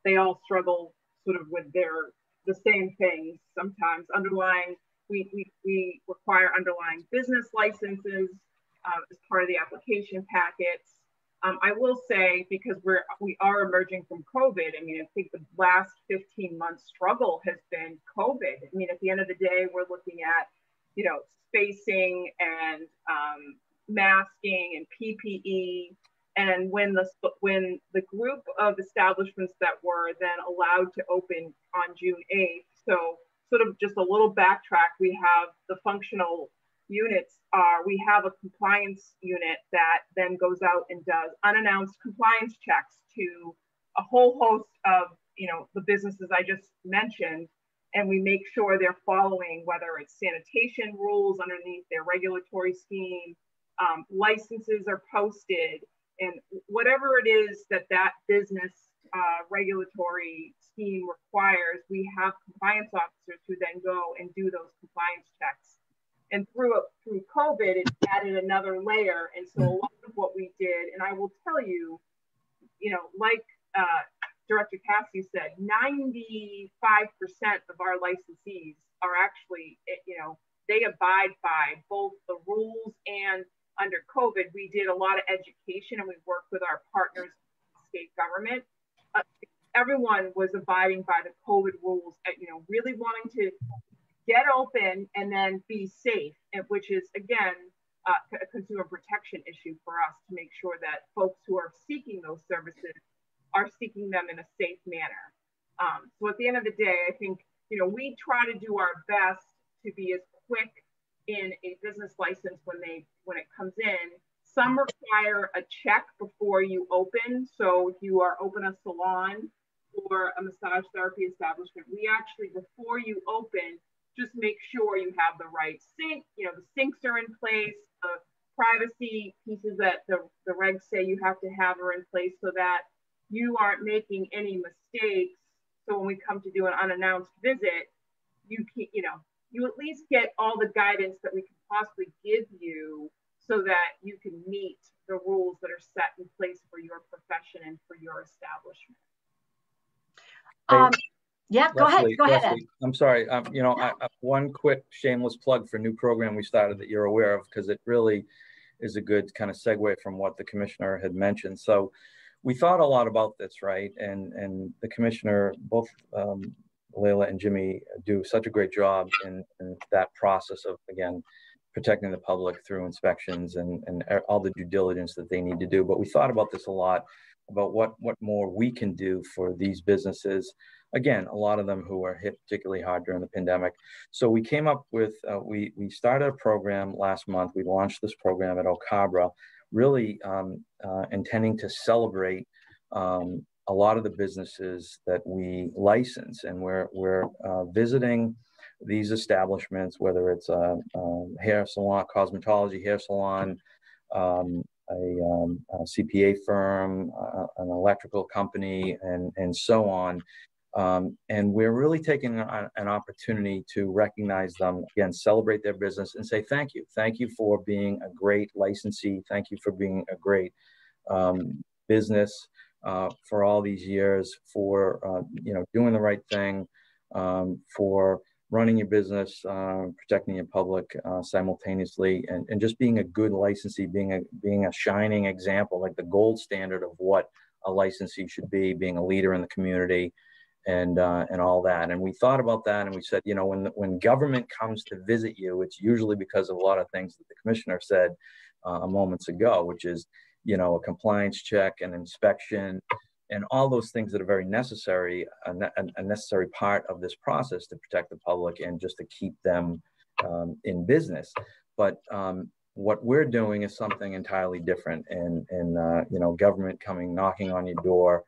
they all struggle sort of with their the same things sometimes. Underlying, we, we, we require underlying business licenses uh, as part of the application packets. Um, I will say because we're we are emerging from COVID. I mean, I think the last 15 months struggle has been COVID. I mean, at the end of the day, we're looking at you know spacing and um, masking and PPE and when the when the group of establishments that were then allowed to open on June 8th, so sort of just a little backtrack, we have the functional units are we have a compliance unit that then goes out and does unannounced compliance checks to a whole host of you know the businesses I just mentioned, and we make sure they're following whether it's sanitation rules underneath their regulatory scheme, um, licenses are posted, and whatever it is that that business uh, regulatory scheme requires, we have compliance officers who then go and do those compliance checks. And through through COVID, it added another layer. And so a lot of what we did, and I will tell you, you know, like uh, Director Cassidy said, 95% of our licensees are actually, you know, they abide by both the rules and under COVID, we did a lot of education and we worked with our partners, state government, uh, everyone was abiding by the COVID rules, at, you know, really wanting to get open and then be safe, which is again uh, a consumer protection issue for us to make sure that folks who are seeking those services are seeking them in a safe manner. Um, so at the end of the day, I think you know we try to do our best to be as quick in a business license when they when it comes in some require a check before you open. So if you are open a salon or a massage therapy establishment, we actually, before you open, just make sure you have the right sink, you know, the sinks are in place, the privacy pieces that the, the regs say you have to have are in place so that you aren't making any mistakes. So when we come to do an unannounced visit, you can, you know, you at least get all the guidance that we can possibly give you so that you can meet the rules that are set in place for your profession and for your establishment. Um, yeah, go Leslie, ahead. Go ahead. I'm sorry. Um, you know, I, I, one quick shameless plug for a new program we started that you're aware of because it really is a good kind of segue from what the commissioner had mentioned. So we thought a lot about this, right? And and the commissioner, both um, Layla and Jimmy, do such a great job in, in that process of again protecting the public through inspections and, and all the due diligence that they need to do. But we thought about this a lot about what, what more we can do for these businesses. Again, a lot of them who are hit particularly hard during the pandemic. So we came up with, uh, we, we started a program last month. We launched this program at OCABR, really um, uh, intending to celebrate um, a lot of the businesses that we license. And we're, we're uh, visiting these establishments, whether it's a, a hair salon, cosmetology hair salon, um, a, um, a, CPA firm, uh, an electrical company, and, and so on. Um, and we're really taking a, an opportunity to recognize them, again, celebrate their business and say thank you. Thank you for being a great licensee. Thank you for being a great um, business uh, for all these years, for, uh, you know, doing the right thing, um, for running your business, uh, protecting your public uh, simultaneously, and, and just being a good licensee, being a being a shining example, like the gold standard of what a licensee should be, being a leader in the community, and uh, and all that. And we thought about that, and we said, you know, when when government comes to visit you, it's usually because of a lot of things that the commissioner said uh, moments ago, which is, you know, a compliance check, an inspection, and all those things that are very necessary, a, a, necessary part of this process to protect the public and just to keep them um, in business. But um, what we're doing is something entirely different, and and uh, you know, government coming knocking on your door,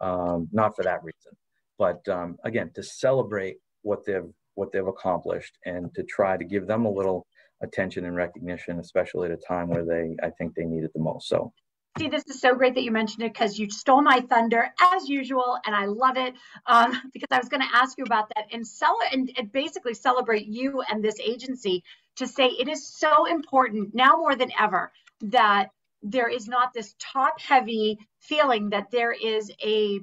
um, not for that reason, but um, again to celebrate what they've what they've accomplished and to try to give them a little attention and recognition, especially at a time where they I think they need it the most. So See, this is so great that you mentioned it because you stole my thunder as usual, and I love it um, [LAUGHS] because I was going to ask you about that and sell and, and basically celebrate you and this agency to say it is so important now more than ever that there is not this top-heavy feeling that there is a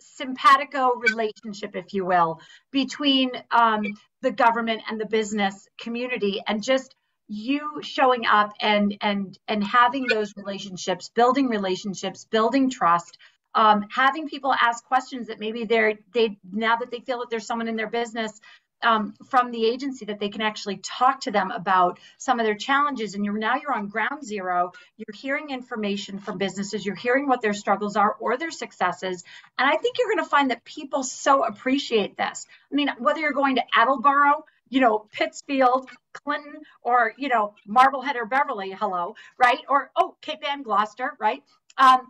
simpatico relationship, if you will, between um, the government and the business community, and just you showing up and and and having those relationships building relationships building trust um, having people ask questions that maybe they're they now that they feel that there's someone in their business um, from the agency that they can actually talk to them about some of their challenges. And you're now you're on ground zero. You're hearing information from businesses. You're hearing what their struggles are or their successes. And i think you're going to find that people so appreciate this. I mean whether you're going to attleboro you know, Pittsfield, Clinton, or, you know, Marblehead or Beverly, hello, right? Or, oh, Cape Ann, Gloucester, right? Um,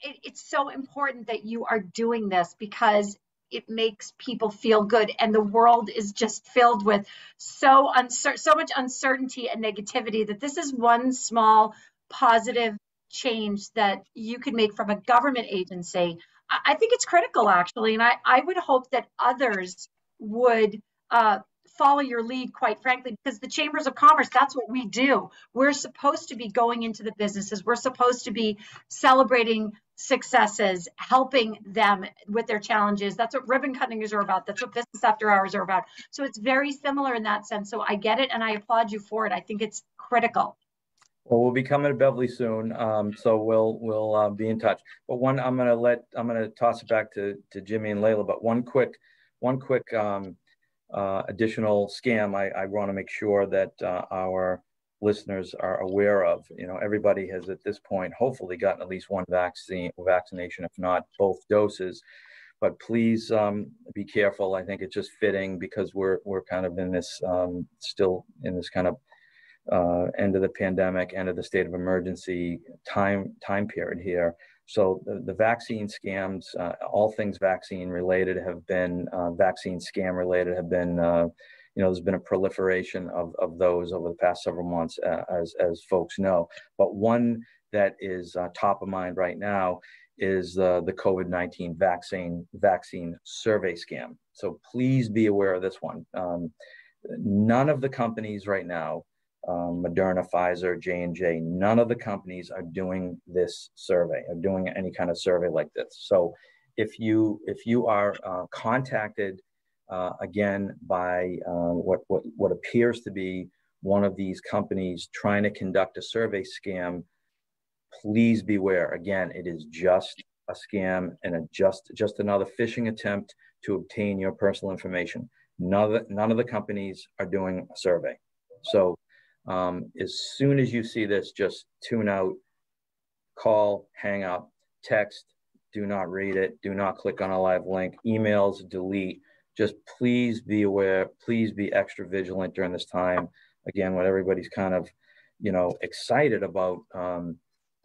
it, it's so important that you are doing this because it makes people feel good and the world is just filled with so uncertain so much uncertainty and negativity that this is one small positive change that you could make from a government agency i think it's critical actually and i, I would hope that others would uh, follow your lead, quite frankly, because the chambers of commerce, that's what we do. We're supposed to be going into the businesses, we're supposed to be celebrating successes, helping them with their challenges. That's what ribbon cuttings are about. That's what business after hours are about. So it's very similar in that sense. So I get it and I applaud you for it. I think it's critical. Well, we'll be coming to Beverly soon, um, so we'll we'll uh, be in touch. But one, I'm gonna let I'm gonna toss it back to to Jimmy and Layla. But one quick, one quick um, uh, additional scam I, I want to make sure that uh, our listeners are aware of. You know, everybody has at this point hopefully gotten at least one vaccine vaccination, if not both doses. But please um, be careful. I think it's just fitting because we're we're kind of in this um, still in this kind of uh, end of the pandemic, end of the state of emergency time time period here. So the, the vaccine scams, uh, all things vaccine related have been, uh, vaccine scam related have been, uh, you know, there's been a proliferation of, of those over the past several months, uh, as, as folks know. But one that is uh, top of mind right now is the COVID-19 vaccine vaccine survey scam. So please be aware of this one. Um, none of the companies right now um, Moderna, Pfizer, J and J. None of the companies are doing this survey, are doing any kind of survey like this. So, if you if you are uh, contacted uh, again by uh, what, what what appears to be one of these companies trying to conduct a survey scam, please beware. Again, it is just a scam and a just just another phishing attempt to obtain your personal information. None of the, none of the companies are doing a survey. So um, as soon as you see this, just tune out, call, hang up, text, do not read it, do not click on a live link, emails, delete. Just please be aware, please be extra vigilant during this time. Again, what everybody's kind of, you know, excited about um,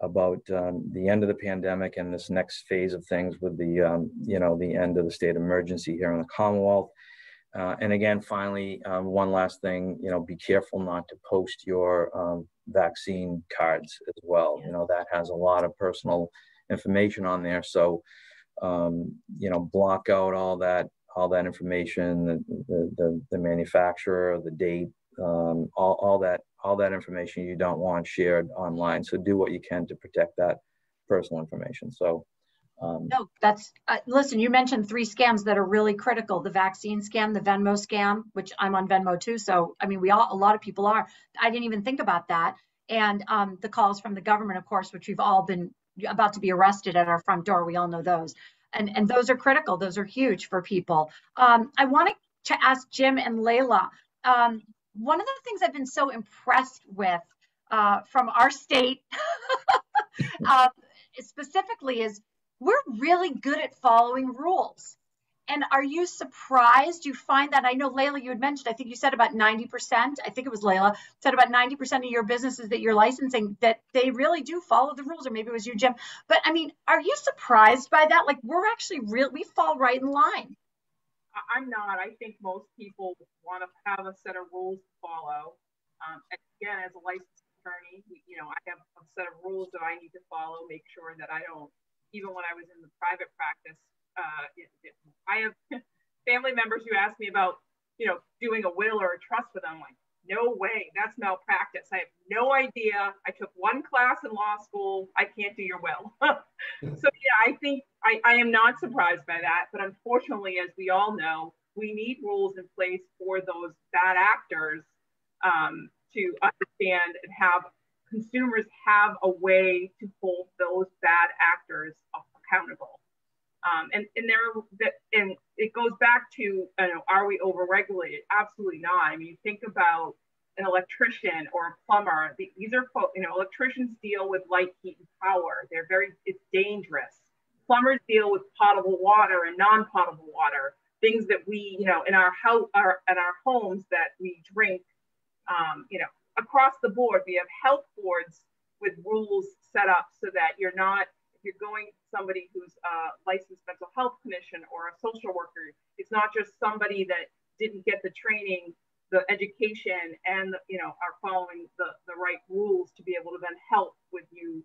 about um, the end of the pandemic and this next phase of things with the, um, you know, the end of the state emergency here in the Commonwealth. Uh, and again, finally, um, one last thing, you know, be careful not to post your um, vaccine cards as well. You know, that has a lot of personal information on there. So, um, you know, block out all that, all that information, the, the, the, manufacturer, the date, um, all, all that, all that information you don't want shared online. So do what you can to protect that personal information. So, um, no, that's uh, listen. You mentioned three scams that are really critical: the vaccine scam, the Venmo scam, which I'm on Venmo too. So I mean, we all a lot of people are. I didn't even think about that, and um, the calls from the government, of course, which we've all been about to be arrested at our front door. We all know those, and and those are critical. Those are huge for people. Um, I wanted to ask Jim and Layla. Um, one of the things I've been so impressed with uh, from our state, uh, [LAUGHS] specifically, is we're really good at following rules. And are you surprised you find that? I know, Layla, you had mentioned, I think you said about 90%, I think it was Layla, said about 90% of your businesses that you're licensing that they really do follow the rules, or maybe it was you, Jim. But I mean, are you surprised by that? Like, we're actually real, we fall right in line. I'm not. I think most people want to have a set of rules to follow. Um, again, as a licensed attorney, you know, I have a set of rules that I need to follow, make sure that I don't even when I was in the private practice, uh, it, it, I have [LAUGHS] family members who ask me about, you know, doing a will or a trust with them. I'm like, no way, that's malpractice. I have no idea. I took one class in law school. I can't do your will. [LAUGHS] so yeah, I think I, I am not surprised by that. But unfortunately, as we all know, we need rules in place for those bad actors um, to understand and have consumers have a way to hold those bad actors accountable. Um, and and there and it goes back to you know are we overregulated? Absolutely not. I mean, think about an electrician or a plumber. These are you know electricians deal with light, heat, and power. They're very it's dangerous. Plumbers deal with potable water and non-potable water. things that we, you know, in our house, our in our homes that we drink, um, you know, across the board. We have health boards with rules set up so that you're not, you're going to somebody who's a licensed mental health clinician or a social worker, it's not just somebody that didn't get the training, the education, and you know are following the the right rules to be able to then help with you,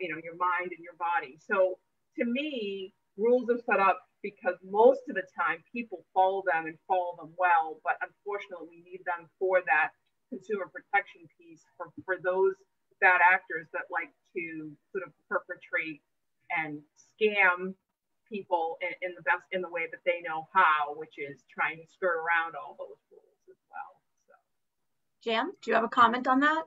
you know, your mind and your body. So to me, rules are set up because most of the time people follow them and follow them well, but unfortunately we need them for that consumer protection piece for, for those bad actors that like to sort of perpetrate and scam people in, in the best in the way that they know how, which is trying to skirt around all those rules as well. So. Jan, do you have a comment on that?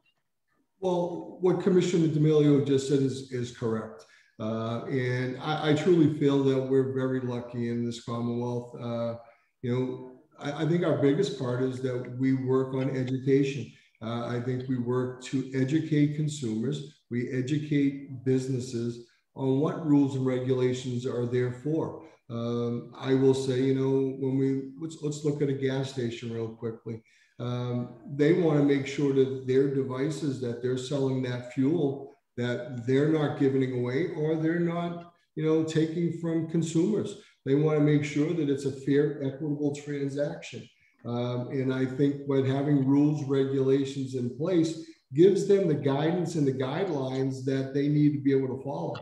Well, what Commissioner D'Emilia just said is, is correct. Uh, and I, I, truly feel that we're very lucky in this Commonwealth. Uh, you know, I, I, think our biggest part is that we work on education. Uh, I think we work to educate consumers, we educate businesses on what rules and regulations are there for. Um, I will say, you know, when we let's let's look at a gas station real quickly. Um, they want to make sure that their devices that they're selling that fuel that they're not giving away or they're not, you know, taking from consumers. They want to make sure that it's a fair, equitable transaction. Um, and I think by having rules, regulations in place gives them the guidance and the guidelines that they need to be able to follow.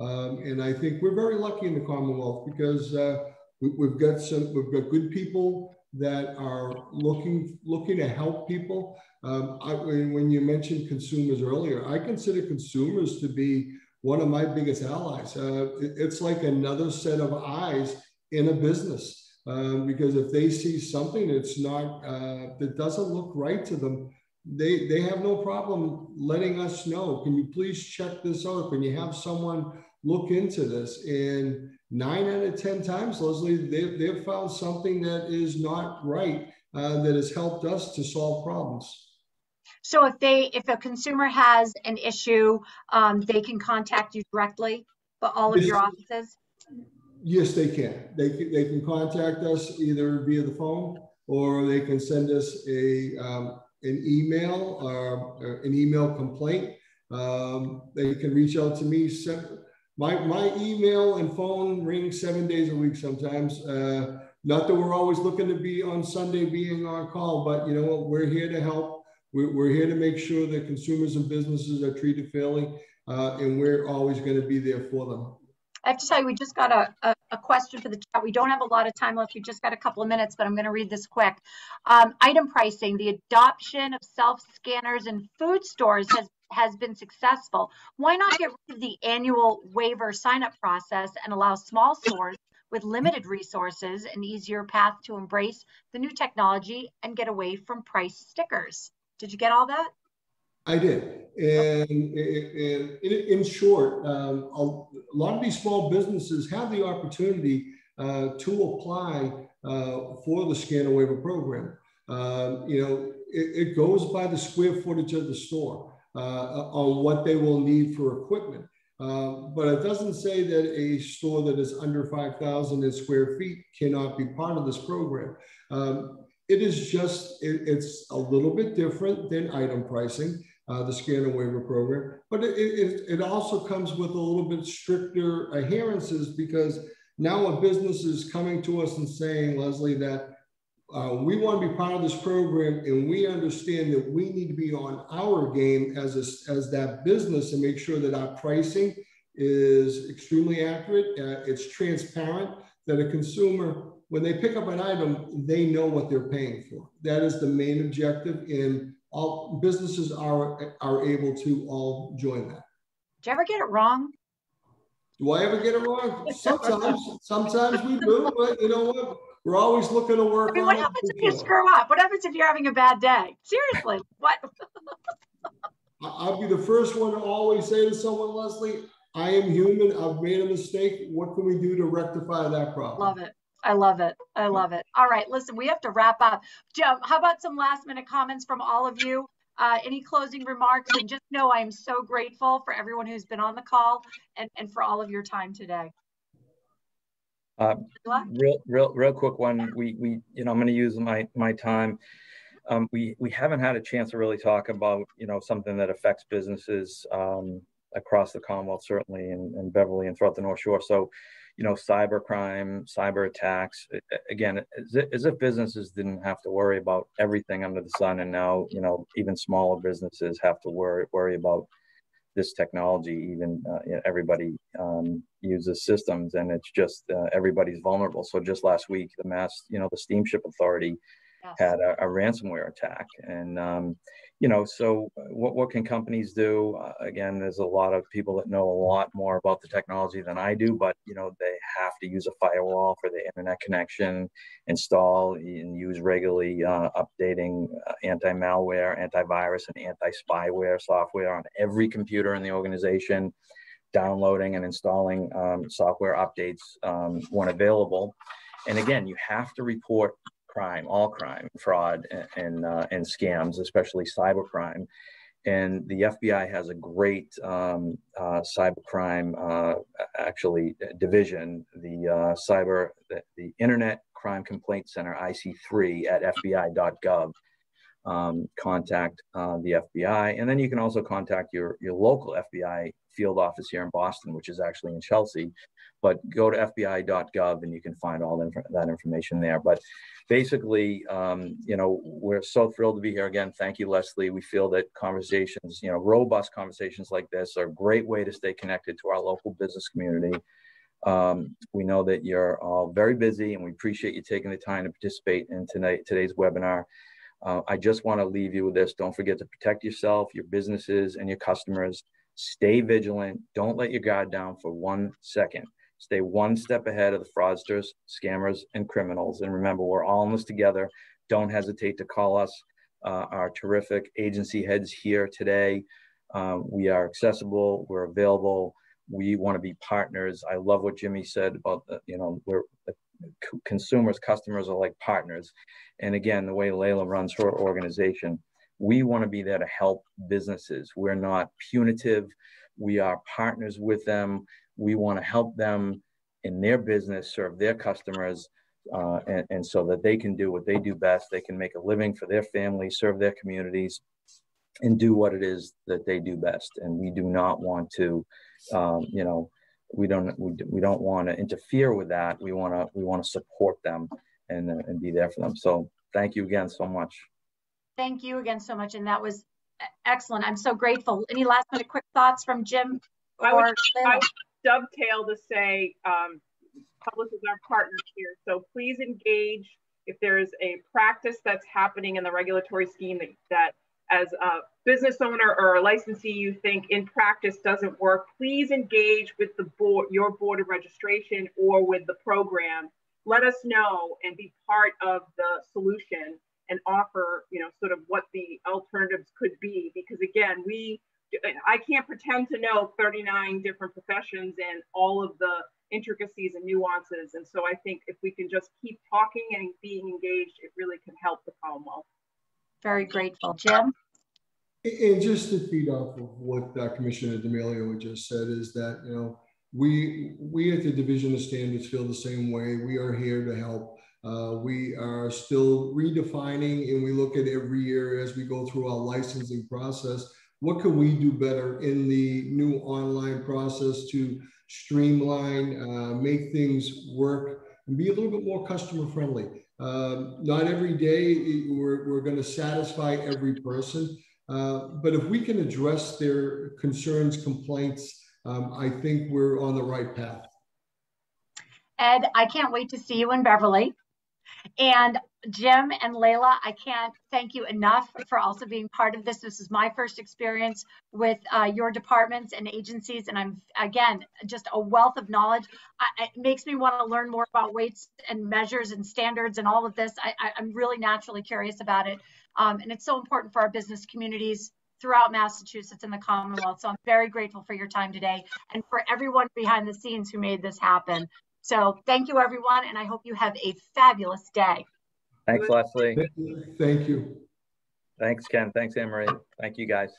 Um, and I think we're very lucky in the Commonwealth because uh, we, have got some, we've got good people that are looking looking to help people. Um, I, when you mentioned consumers earlier, I consider consumers to be one of my biggest allies. Uh, it, it's like another set of eyes in a business. Um, because if they see something that's not uh, that doesn't look right to them, they they have no problem letting us know. Can you please check this out? Can you have someone look into this? And nine out of ten times, Leslie, they, they've found something that is not right uh, that has helped us to solve problems. So if they, if a consumer has an issue, um, they can contact you directly, but all of yes. your offices? Yes, they can. They can, they can contact us either via the phone or they can send us a, um, an email or uh, an email complaint. Um, they can reach out to me. My, my email and phone ring seven days a week sometimes. Uh, not that we're always looking to be on Sunday being on call, but you know what? We're here to help we're, we're here to make sure that consumers and businesses are treated fairly, uh, and we're always going to be there for them. I have to tell you, we just got a, a, a, question for the chat. We don't have a lot of time left. We just got a couple of minutes, but I'm going to read this quick. Um, item pricing, the adoption of self-scanners in food stores has, has been successful. Why not get rid of the annual waiver sign-up process and allow small stores with limited resources an easier path to embrace the new technology and get away from price stickers? Did you get all that? I did. And, and in, short, um, a lot of these small businesses have the opportunity uh, to apply uh, for the scanner waiver program. Um, you know, it, it, goes by the square footage of the store on what they will need for equipment. Uh, but it doesn't say that a store that is under 5,000 square feet cannot be part of this program. Um, it is just, it, it's a little bit different than item pricing, uh, the and waiver program, but it, it, it also comes with a little bit stricter adherences because now a business is coming to us and saying, Leslie, that uh, we want to be part of this program and we understand that we need to be on our game as, a, as that business and make sure that our pricing is extremely accurate, uh, it's transparent, that a consumer when they pick up an item, they know what they're paying for. That is the main objective, and all businesses are are able to all join that. Do you ever get it wrong? Do I ever get it wrong? Sometimes, sometimes we do, but you know what? We're always looking to work. I mean, what happens if you screw up? What happens if you're having a bad day? Seriously, what? [LAUGHS] I'll be the first one to always say to someone, Leslie, I am human. I've made a mistake. What can we do to rectify that problem? Love it. I love it. I love it. All right, listen, we have to wrap up. Joe, how about some last minute comments from all of you? Uh, any closing remarks? And just know I am so grateful for everyone who's been on the call and, and for all of your time today. Uh, real, real, real quick one. We, we, you know, I'm going to use my my time. Um, we we haven't had a chance to really talk about, you know, something that affects businesses um, across the Commonwealth, certainly, in, in Beverly and throughout the North Shore. So, you know, cyber crime, cyber attacks. Again, as if, as if businesses didn't have to worry about everything under the sun, and now, you know, even smaller businesses have to worry worry about this technology. Even uh, you know, everybody um, uses systems, and it's just uh, everybody's vulnerable. So just last week, the Mass, you know, the Steamship Authority yes. had a, a, ransomware attack, and um, you know, so uh, what, what can companies do? Uh, again, there's a lot of people that know a lot more about the technology than I do, but you know, they have to use a firewall for the internet connection, install and use regularly uh, updating uh, anti-malware, antivirus, and anti-spyware software on every computer in the organization, downloading and installing um, software updates um, when available. And again, you have to report crime, all crime, fraud, and and, uh, and scams, especially cybercrime. And the FBI has a great um, uh, cybercrime uh, actually division, the uh, cyber, the, the, Internet Crime Complaint Center, IC3 at FBI.gov. Um, contact uh, the FBI, and then you can also contact your your local FBI field office here in Boston, which is actually in Chelsea. But go to FBI.gov and you can find all that information there. But basically, um, you know, we're so thrilled to be here again. Thank you, Leslie. We feel that conversations, you know, robust conversations like this are a great way to stay connected to our local business community. Um, we know that you're all very busy and we appreciate you taking the time to participate in tonight, today's webinar. Uh, I just want to leave you with this. Don't forget to protect yourself, your businesses, and your customers. Stay vigilant. Don't let your guard down for one second. Stay one step ahead of the fraudsters, scammers, and criminals. And remember, we're all in this together. Don't hesitate to call us. Uh, our terrific agency heads here today. Um, we are accessible. We're available. We want to be partners. I love what Jimmy said about the, you know we're consumers, customers are like partners. And again, the way Layla runs her organization, we want to be there to help businesses. We're not punitive. We are partners with them. We want to help them in their business, serve their customers, uh, and, and so that they can do what they do best. They can make a living for their family serve their communities, and do what it is that they do best. And we do not want to, um, you know, we don't we, we don't want to interfere with that. We want to we want to support them and and be there for them. So thank you again so much. Thank you again so much, and that was excellent. I'm so grateful. Any last minute quick thoughts from Jim? I would, I would dovetail to say um, Public is our partner here. So please engage if there's a practice that's happening in the regulatory scheme that, that as a business owner or a licensee you think in practice doesn't work, please engage with the board, your board of registration or with the program. Let us know and be part of the solution and offer, you know, sort of what the alternatives could be. Because again, we I can't pretend to know 39 different professions and all of the intricacies and nuances. And so I think if we can just keep talking and being engaged, it really can help the Commonwealth. Very grateful. Jim? And just to feed off of what uh, Commissioner D'Emilia just said is that, you know, we, we at the Division of Standards feel the same way. We are here to help. Uh, we are still redefining and we look at every year as we go through our licensing process what can we do better in the new online process to streamline, uh, make things work, and be a little bit more customer friendly? Um, not every day we're, we're going to satisfy every person, uh, but if we can address their concerns, complaints, um, I think we're on the right path. Ed, I can't wait to see you in Beverly. And Jim and Layla, I can't thank you enough for also being part of this. This is my first experience with uh, your departments and agencies, and I'm again just a wealth of knowledge. I, it makes me want to learn more about weights and measures and standards and all of this. I, am really naturally curious about it, um, and it's so important for our business communities throughout Massachusetts and the Commonwealth. So I'm very grateful for your time today and for everyone behind the scenes who made this happen. So thank you, everyone, and I hope you have a fabulous day. Thanks, Leslie. Thank you. Thanks, Ken. Thanks, Anne Marie. Thank you, guys.